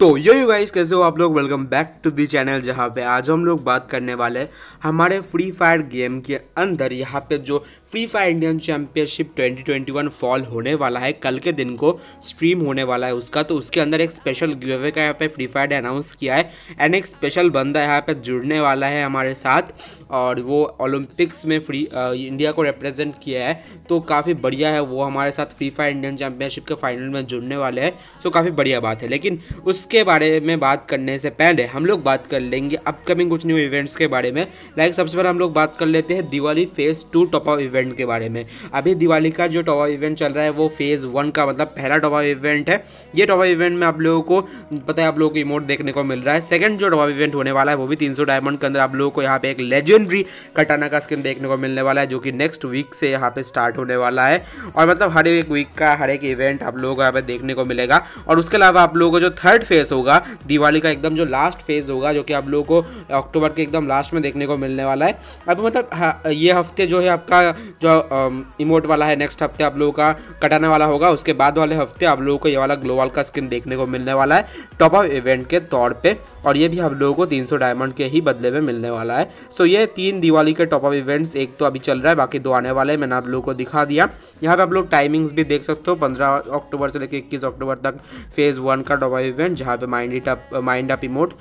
तो यो you guys कैसे हो आप लोग? Welcome back to the channel जहाँ पे आज हम लोग बात करने वाले हैं हमारे फ्री फायर गेम के अंदर। यहाँ पे जो फ्री फायर इंडियन चैंपियनशिप 2021 फॉल होने वाला है कल के दिन को स्ट्रीम होने वाला है उसका। तो उसके अंदर एक स्पेशल गिवे का यहाँ पे फ्री फायर ने अनाउंस किया है। एंड एक स्पेशल बंदा यहाँ पे जुड़ने वाला है हमारे साथ और वो ओलंपिक्स में फ्री आ, इंडिया को रिप्रेजेंट किया है। तो काफ़ी बढ़िया है वो हमारे साथ फ्री फायर इंडियन चैंपियनशिप के फाइनल में जुड़ने वाले हैं। सो काफ़ी बढ़िया बात है। लेकिन उसके बारे में बात करने से पहले हम लोग बात कर लेंगे अपकमिंग कुछ न्यू इवेंट्स के बारे में। लाइक सबसे पहले हम लोग बात कर लेते हैं Diwali phase two top up event के बारे में। अभी दिवाली का जो टॉप अप इवेंट चल रहा है, वो फ़ेज़ वन का मतलब पहला टॉप अप इवेंट है। ये टॉप अप इवेंट में आप लोगों को, पता है आप लोगों को इमोट देखने को मिल रहा है। सेकंड जो टॉप अप इवेंट होने वाला है, वो भी तीन सौ डायमंड के अंदर आप लोगों को यहाँ पे एक लेजेंडरी कटाना का स्किन देखने को मिलने वाला है, जो कि नेक्स्ट वीक से यहाँ पे स्टार्ट होने वाला है। और मतलब हर एक वीक का, हर एक इवेंट आप लोगों को यहाँ पे देखने को मिलेगा। और उसके अलावा आप लोगों को जो थर्ड फ़ेज़ होगा। दिवाली का एकदम जो लास्ट फ़ेज़ होगा जो कि आप लोगों को अक्टूबर के एकदम लास्ट में देखने को मिलने वाला है। अब मतलब हाँ, ये हफ़्ते जो है आपका जो इमोट वाला है नेक्स्ट हफ़्ते आप लोगों का कटाने वाला होगा। उसके बाद वाले हफ़्ते आप लोगों को ये वाला ग्लोबल का स्किन देखने को मिलने वाला है। टॉप अप इवेंट के तौर पर और ये भी आप लोगों को तीन सौ डायमंड के ही बदले में मिलने वाला है। सो ये तीन दिवाली के टॉप अप इवेंट्स एक तो अभी चल रहा है बाकी दो आने वाले हैं मैंने आप लोगों को दिखा दिया। यहाँ पे आप लोग टाइमिंग्स भी देख सकते हो पंद्रह अक्टूबर से लेकर इक्कीस अक्टूबर तक फ़ेज़ वन का टॉप अप इवेंट जहाँ पे mind it up mind up emote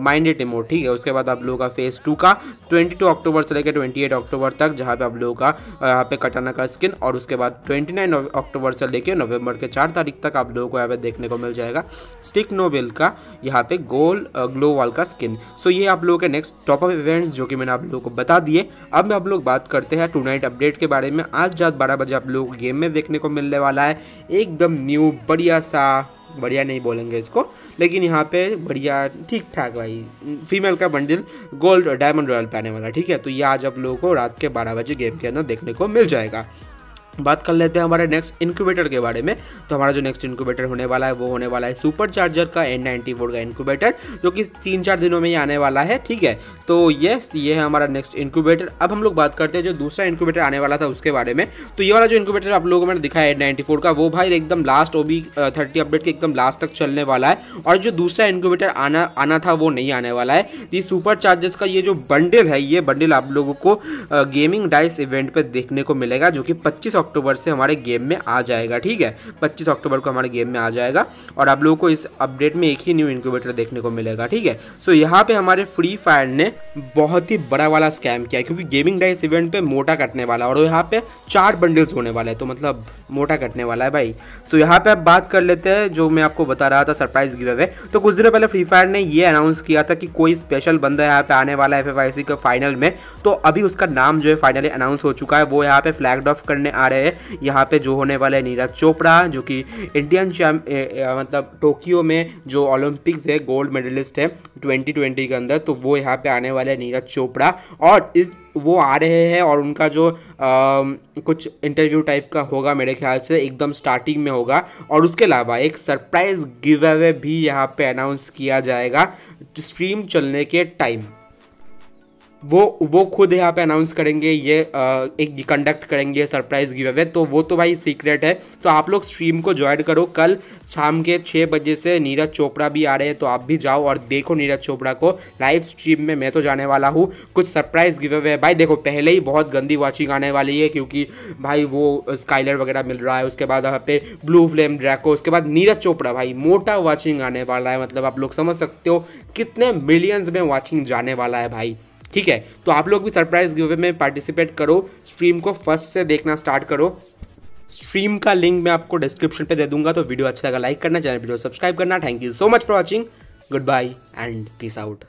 minded emote ठीक है? उसके बाद आप लोगों का फ़ेज़ टू का 22 अक्टूबर से लेकर 28 अक्टूबर तक जहाँ पे आप लोगों का यहाँ पे कटाना का स्किन और उसके बाद 29 अक्टूबर से लेकर नवंबर के चार तारीख तक आप लोगों को यहाँ पे देखने को मिल जाएगा। स्टिक नोबेल का यहाँ पे गोल ग्लो वाल का स्किन सो ये आप लोगों के नेक्स्ट टॉप अप इवेंट्स जो कि मैंने आप लोगों को बता दिए। अब मैं आप लोग बात करते हैं टू नाइट अपडेट के बारे में। आज रात बारह बजे आप लोगों को गेम में देखने को मिलने वाला है। एकदम न्यू बढ़िया सा बढ़िया नहीं बोलेंगे इसको, लेकिन यहाँ पे बढ़िया ठीक ठाक भाई। फीमेल का बंडल, गोल्ड डायमंड रॉयल पहने वाला, ठीक है? तो ये आज आप लोगों को रात के बारह बजे गेम के अंदर देखने को मिल जाएगा। बात कर लेते हैं हमारे नेक्स्ट इंक्यूबेटर के बारे में। तो हमारा जो नेक्स्ट इंक्यूबेटर होने वाला है, वो होने वाला है सुपर चार्जर का एन नाइन्टी फोर का इंक्यूबेटर जो कि तीन चार दिनों में ही आने वाला है, ठीक है? तो यस ये है हमारा नेक्स्ट इंक्यूबेटर अब हम लोग बात करते हैं जो दूसरा इंक्यूबेटर आने वाला था उसके बारे में। तो ये वाला जो इंक्यूबेटर आप लोगों को मैंने दिखाया एन नाइन्टी फोर का, वो भाई एकदम लास्ट ओबी थर्टी अपडेट के एकदम लास्ट तक चलने वाला है। और जो दूसरा इंक्यूबेटर आना आना था, वो नहीं आने वाला है। ये सुपर चार्जर्स का ये जो बंडल है, ये बंडल आप लोगों को गेमिंग डाइस इवेंट पर देखने को मिलेगा, जो कि पच्चीस अक्टूबर से हमारे गेम में आ जाएगा, ठीक है? 25 अक्टूबर को हमारे गेम में आ जाएगा और आप लोगों को इस अपडेट में एक ही न्यू इंक्यूबेटर देखने को मिलेगा, ठीक है? सो यहाँ पे हमारे फ्री फायर ने बहुत ही बड़ा वाला स्कैम किया क्योंकि गेमिंग डाइस इवेंट पे मोटा कटने वाला और यहाँ पे चार बंडल्स होने वाला है तो मतलब मोटा कटने वाला है भाई। सो यहाँ पे आप बात कर लेते हैं, जो मैं आपको बता रहा था सरप्राइज़ गिव अवे तो कुछ दिनों पहले फ्री फायर ने ये अनाउंस किया था कि कोई स्पेशल बंदा यहाँ पे आने वाला है एफ़ के फाइनल में तो अभी उसका नाम जो है फाइनली अनाउंस हो चुका है, वो यहाँ पे फ्लैग ऑफ़ करने आ रहे हैं। यहाँ पे जो होने वाला है नीरज चोपड़ा जो कि इंडियन मतलब टोक्यो में जो ओलंपिक्स है गोल्ड मेडलिस्ट है 2020 के अंदर। तो वो यहाँ पे आने वाले हैं नीरज चोपड़ा। और इस वो आ रहे हैं और उनका जो आ, कुछ इंटरव्यू टाइप का होगा मेरे ख्याल से एकदम स्टार्टिंग में होगा। और उसके अलावा एक सरप्राइज़ गिव अवे भी यहाँ पे अनाउंस किया जाएगा स्ट्रीम चलने के टाइम वो वो खुद यहाँ पे अनाउंस करेंगे ये आ, एक कंडक्ट करेंगे सरप्राइज़ गिव अवे तो वो तो भाई सीक्रेट है। तो आप लोग स्ट्रीम को ज्वाइन करो। कल शाम के छः बजे से नीरज चोपड़ा भी आ रहे हैं तो आप भी जाओ और देखो नीरज चोपड़ा को। लाइव स्ट्रीम में मैं तो जाने वाला हूँ। कुछ सरप्राइज़ गिव अवे भाई देखो पहले ही बहुत गंदी वॉचिंग आने वाली है क्योंकि भाई वो स्काइलर वगैरह मिल रहा है उसके बाद यहाँ पे ब्लू फ्लेम ड्रैको उसके बाद नीरज चोपड़ा भाई मोटा वॉचिंग आने वाला है। मतलब आप लोग समझ सकते हो कितने मिलियंस में वॉचिंग जाने वाला है भाई। ठीक है? तो आप लोग भी सरप्राइज़ गिवे में पार्टिसिपेट करो। स्ट्रीम को फ़र्स्ट से देखना स्टार्ट करो। स्ट्रीम का लिंक मैं आपको डिस्क्रिप्शन पे दे दूँगा तो वीडियो अच्छा लगा लाइक करना चैनल वीडियो सब्सक्राइब करना। Thank you so much for watching goodbye and peace out